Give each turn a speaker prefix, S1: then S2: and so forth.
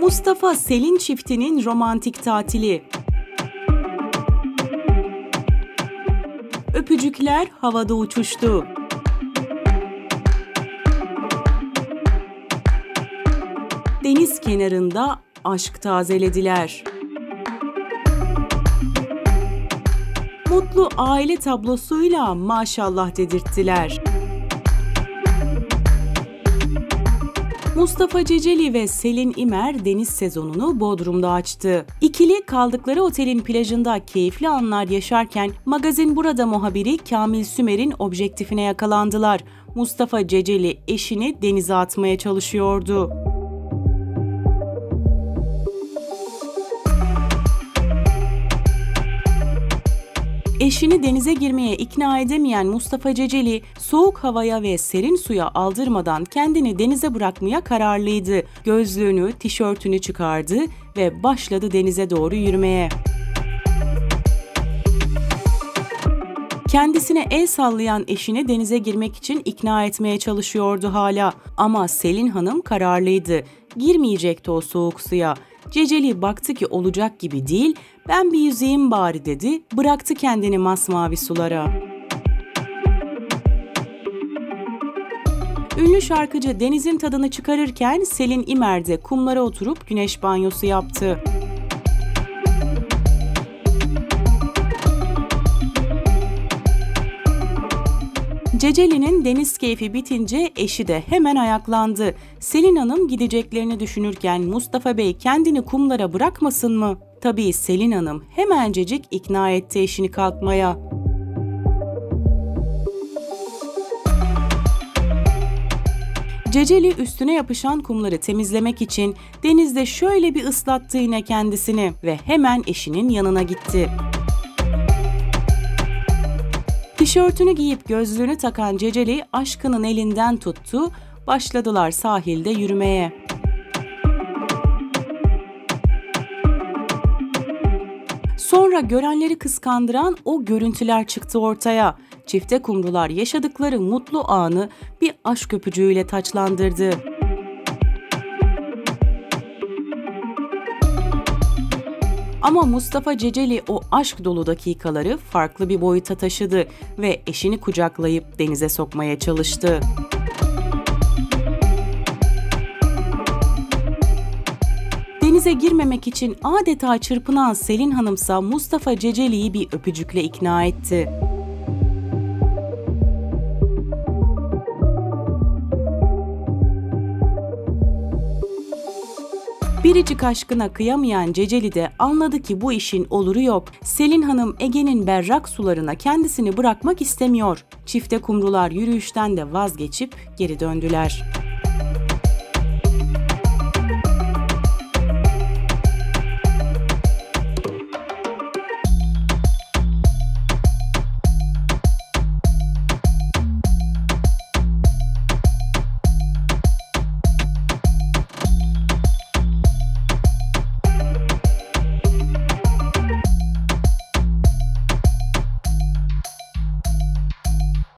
S1: Mustafa Selin çiftinin romantik tatili. Öpücükler havada uçuştu. Deniz kenarında aşk tazelediler. Mutlu aile tablosuyla maşallah dedirttiler. Mustafa Ceceli ve Selin İmer deniz sezonunu Bodrum'da açtı. İkili kaldıkları otelin plajında keyifli anlar yaşarken magazin burada muhabiri Kamil Sümer'in objektifine yakalandılar. Mustafa Ceceli eşini denize atmaya çalışıyordu. Eşini denize girmeye ikna edemeyen Mustafa Ceceli, soğuk havaya ve serin suya aldırmadan kendini denize bırakmaya kararlıydı. Gözlüğünü, tişörtünü çıkardı ve başladı denize doğru yürümeye. Kendisine el sallayan eşini denize girmek için ikna etmeye çalışıyordu hala. Ama Selin Hanım kararlıydı. Girmeyecekti o soğuk suya. Ceceli baktı ki olacak gibi değil, ben bir yüzeyim bari dedi, bıraktı kendini masmavi sulara. Ünlü şarkıcı denizin tadını çıkarırken Selin İmer'de kumlara oturup güneş banyosu yaptı. Ceceli'nin deniz keyfi bitince eşi de hemen ayaklandı. Selin Hanım gideceklerini düşünürken Mustafa Bey kendini kumlara bırakmasın mı? Tabii Selin Hanım hemencecik ikna etti eşini kalkmaya. Ceceli üstüne yapışan kumları temizlemek için denizde şöyle bir ıslattı yine kendisini ve hemen eşinin yanına gitti. Tişörtünü giyip gözlüğünü takan Ceceli aşkının elinden tuttu, başladılar sahilde yürümeye. Sonra görenleri kıskandıran o görüntüler çıktı ortaya. Çifte kumrular yaşadıkları mutlu anı bir aşk öpücüğüyle taçlandırdı. Ama Mustafa Ceceli o aşk dolu dakikaları farklı bir boyuta taşıdı ve eşini kucaklayıp denize sokmaya çalıştı. Denize girmemek için adeta çırpınan Selin Hanımsa Mustafa Ceceli'yi bir öpücükle ikna etti. Biricik aşkına kıyamayan Ceceli de anladı ki bu işin oluru yok. Selin Hanım Ege'nin berrak sularına kendisini bırakmak istemiyor. Çifte kumrular yürüyüşten de vazgeçip geri döndüler.